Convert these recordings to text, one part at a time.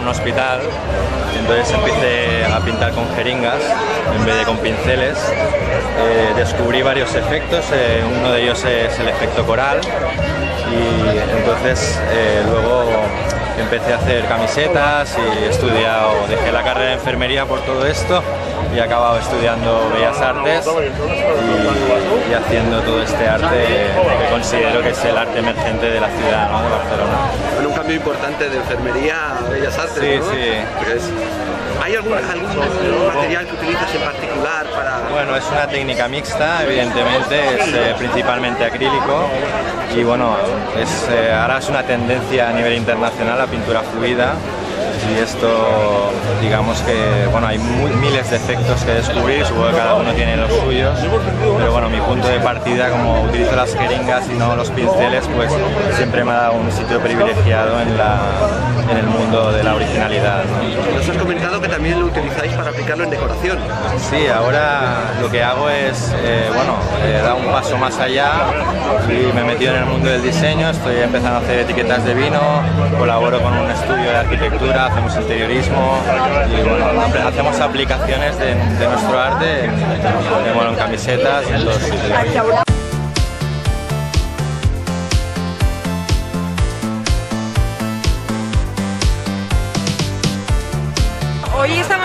hospital, entonces empecé a pintar con jeringas en vez de con pinceles. Eh, descubrí varios efectos, eh, uno de ellos es el efecto coral y entonces eh, luego empecé a hacer camisetas y he estudiado, dejé la carrera de enfermería por todo esto y he acabado estudiando Bellas Artes y, haciendo todo este arte que considero que es el arte emergente de la ciudad de Barcelona. Cambio importante de enfermería a Bellas Artes, Sí, ¿no? sí. ¿Hay algún, algún material que utilizas en particular para...? Bueno, es una técnica mixta, evidentemente, es eh, principalmente acrílico y bueno, es, eh, ahora es una tendencia a nivel internacional la pintura fluida y esto, digamos que, bueno, hay miles de efectos que descubrir, supongo que cada uno tiene los suyos, pero bueno, mi punto de partida, como utilizo las jeringas y no los pinceles, pues siempre me ha dado un sitio privilegiado en, la, en el mundo de la originalidad. ¿no? Nos has comentado que también lo utilizáis para aplicarlo en decoración. Sí, ahora lo que hago es, eh, bueno, eh, dar un paso más allá y me he metido en el mundo del diseño, estoy empezando a hacer etiquetas de vino, colaboro con un estudio de arquitectura, hacemos interiorismo y bueno, hacemos aplicaciones de, de nuestro arte en, en- bueno, en camisetas, en todos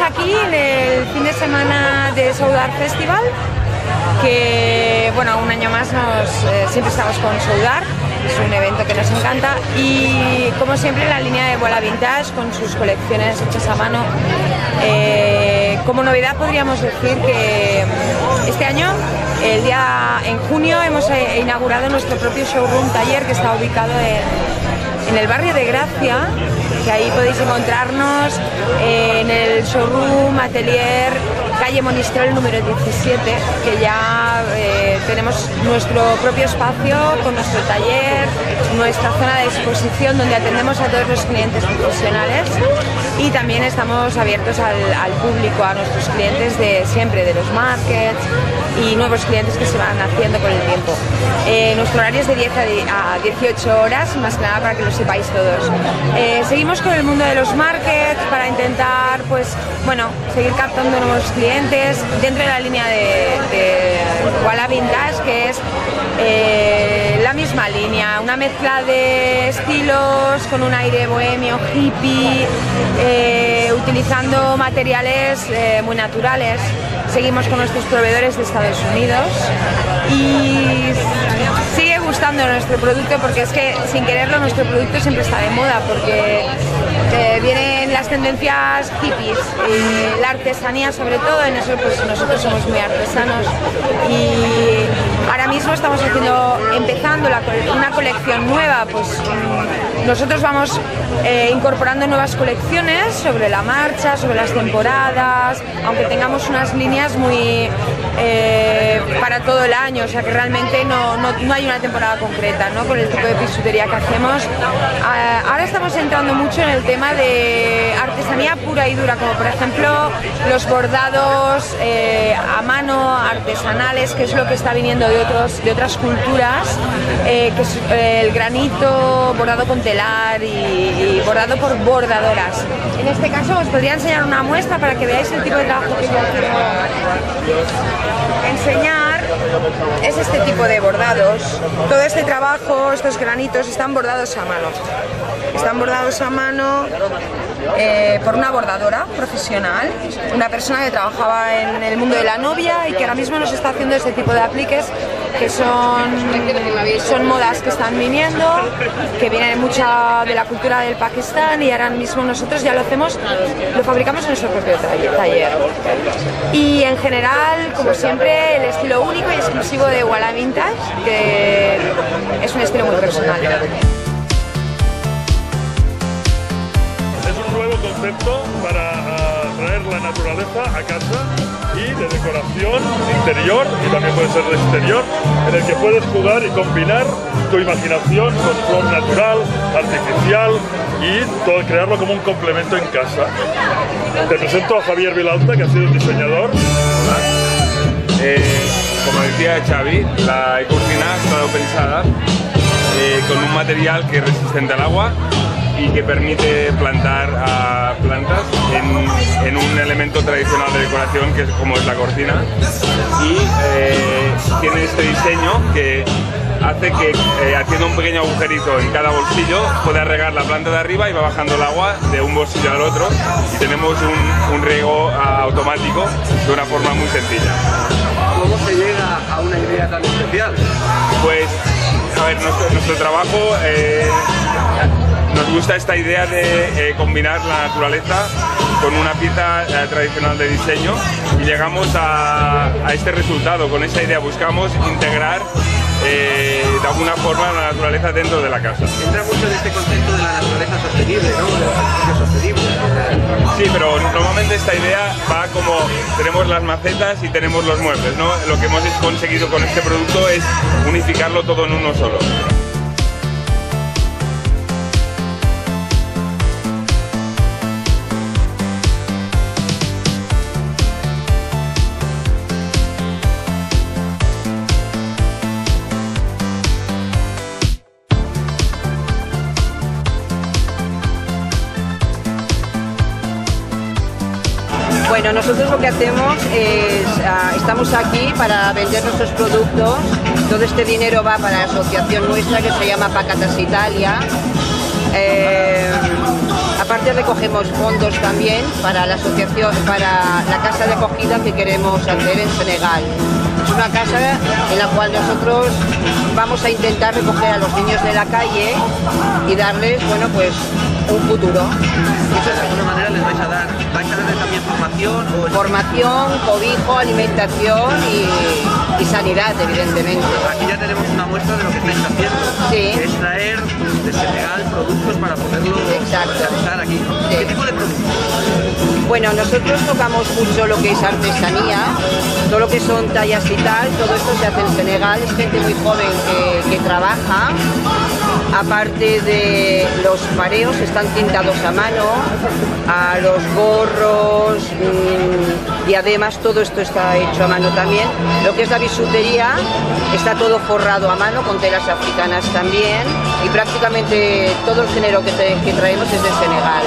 aquí en el fin de semana de Soudar Festival, que bueno, un año más nos, eh, siempre estamos con Soudar, es un evento que nos encanta y como siempre la línea de Bola Vintage con sus colecciones hechas a mano. Eh, como novedad podríamos decir que este año, el día en junio, hemos eh, inaugurado nuestro propio showroom taller que está ubicado en, en el barrio de Gracia, que ahí podéis encontrarnos en el showroom, atelier, calle Monistrol número 17, que ya eh, tenemos nuestro propio espacio con nuestro taller, nuestra zona de exposición donde atendemos a todos los clientes profesionales y también estamos abiertos al, público, a nuestros clientes de siempre, de los markets y nuevos clientes que se van haciendo con el tiempo. Eh, nuestro horario es de 10 a di- a 18 horas, más que nada para que lo sepáis todos. Eh, seguimos con el mundo de los markets para intentar, pues, bueno, seguir captando nuevos clientes dentro de la línea de, de Walla Vintage, que es eh, la misma línea, una mezcla de estilos con un aire bohemio, hippie, eh, utilizando materiales eh, muy naturales. Seguimos con nuestros proveedores de Estados Unidos y sigue gustando nuestro producto porque es que sin quererlo nuestro producto siempre está de moda porque vienen las tendencias hippies, eh, la artesanía sobre todo, en eso pues nosotros somos muy artesanos y ahora mismo estamos haciendo, empezando una colección nueva, pues mm, nosotros vamos eh, incorporando nuevas colecciones sobre la marcha, sobre las temporadas, aunque tengamos unas líneas muy eh, para todo el año, o sea que realmente no, no- no hay una temporada concreta ¿no? con el tipo de bisutería que hacemos. Ah, ahora estamos entrando mucho en el tema de artesanía pura y dura, como por ejemplo los bordados eh, a mano, artesanales, que es lo que está viniendo de, otros, de otras culturas, eh, que es el granito bordado con telar y, bordado por bordadoras. En este caso os podría enseñar una muestra para que veáis el tipo de trabajo que yo enseñar es este tipo de bordados. Todo este trabajo, estos granitos, están bordados a mano. Están bordados a mano eh, por una bordadora profesional, una persona que trabajaba en el mundo de la novia y que ahora mismo nos está haciendo este tipo de apliques que son, son modas que están viniendo, que vienen mucha de la cultura del Pakistán y ahora mismo nosotros ya lo hacemos, lo fabricamos en nuestro propio taller-. Y en general, como siempre, el estilo único y exclusivo de Walla Vintage, que es un estilo muy personal. Concepto para ah, traer la naturaleza a casa y de decoración interior y también puede ser de exterior, en el que puedes jugar y combinar tu imaginación con flor natural, artificial y todo, crearlo como un complemento en casa. Te presento a Javier Vilalta, que ha sido un diseñador. Eh, como decía Xavi, la cortina ha estado pensada eh, con un material que es resistente al agua y que permite plantar a plantas en, en un elemento tradicional de decoración que es como es la cortina y eh, tiene este diseño que hace que eh, haciendo un pequeño agujerito en cada bolsillo pueda regar la planta de arriba y va bajando el agua de un bolsillo al otro y tenemos un, un riego ah, automático de una forma muy sencilla. ¿Cómo se llega a una idea tan especial? Pues, a ver, nuestro, nuestro trabajo eh, nos gusta esta idea de eh, combinar la naturaleza con una pieza eh, tradicional de diseño y llegamos a, a este resultado. Con esa idea buscamos integrar eh, de alguna forma la naturaleza dentro de la casa. Entra mucho en este concepto de la naturaleza sostenible, ¿no? De la sostenible. Sí, pero normalmente esta idea va como tenemos las macetas y tenemos los muebles, ¿no? Lo que hemos conseguido con este producto es unificarlo todo en uno solo. Bueno, nosotros lo que hacemos es, ah, estamos aquí para vender nuestros productos. Todo este dinero va para la asociación nuestra que se llama Pacatas Italia. Eh, aparte recogemos fondos también para la asociación, para la casa de acogida que queremos hacer en Senegal. Es una casa en la cual nosotros vamos a intentar recoger a los niños de la calle y darles, bueno, pues un futuro. Eso de alguna manera les vais a dar, vais a darles también formación o Formación, cobijo, alimentación y, y sanidad, evidentemente. Aquí ya tenemos una muestra de lo que estáis haciendo. Sí. Para poderlos Exacto. realizar aquí. Sí. ¿Qué tipo de productos? Bueno, nosotros tocamos mucho lo que es artesanía, todo lo que son tallas y tal, todo esto se hace en Senegal, es gente muy joven que, que trabaja. Aparte de los pareos, están tintados a mano, a los gorros, mm, diademas, todo esto está hecho a mano también. Lo que es la bisutería está todo forrado a mano con telas africanas también y prácticamente todo el género que, te- que traemos es de Senegal.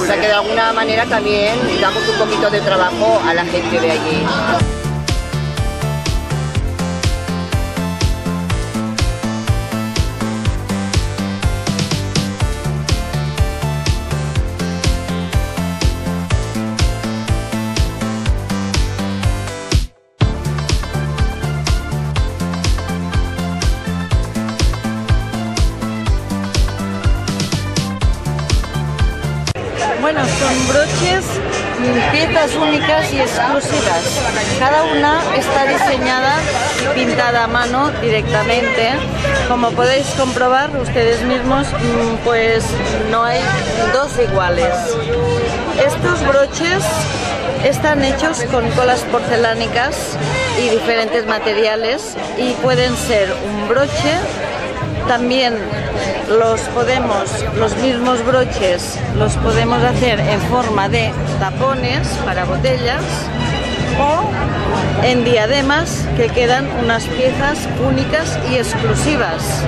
O sea que de alguna manera también damos un poquito de trabajo a la gente de allí. Bueno, son broches, piezas únicas y exclusivas. Cada una está diseñada y pintada a mano directamente. Como podéis comprobar ustedes mismos, mm, pues no hay dos iguales. Estos broches están hechos con colas porcelánicas y diferentes materiales y pueden ser un broche también los podemos, los mismos broches, los podemos hacer en forma de tapones para botellas o en diademas que quedan unas piezas únicas y exclusivas.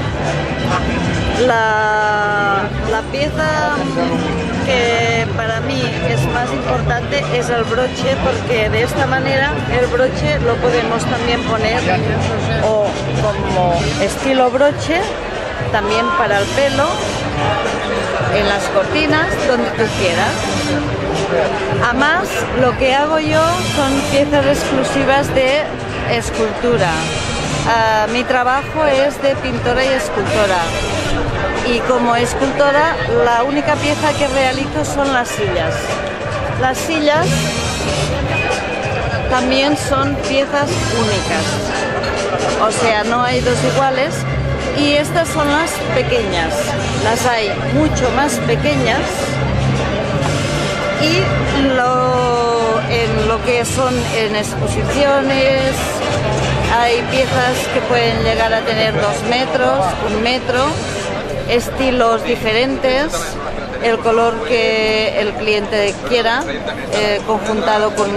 La, la pieza que para mí es más importante es el broche porque de esta manera el broche lo podemos también poner o como estilo broche también para el pelo, en las cortinas, donde tú quieras. Además, lo que hago yo son piezas exclusivas de escultura. Ah, mi trabajo es de pintora y escultora. Y como escultora, la única pieza que realizo son las sillas. Las sillas también son piezas únicas. O sea, no hay dos iguales. Y estas son las pequeñas. Las hay mucho más pequeñas. Y lo, en lo que son en exposiciones, hay piezas que pueden llegar a tener dos metros, un metro, estilos diferentes, el color que el cliente quiera, eh, conjuntado con,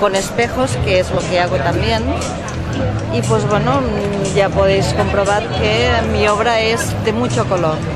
con espejos, que es lo que hago también. Y pues bueno, ya podéis comprobar que mi obra es de mucho color.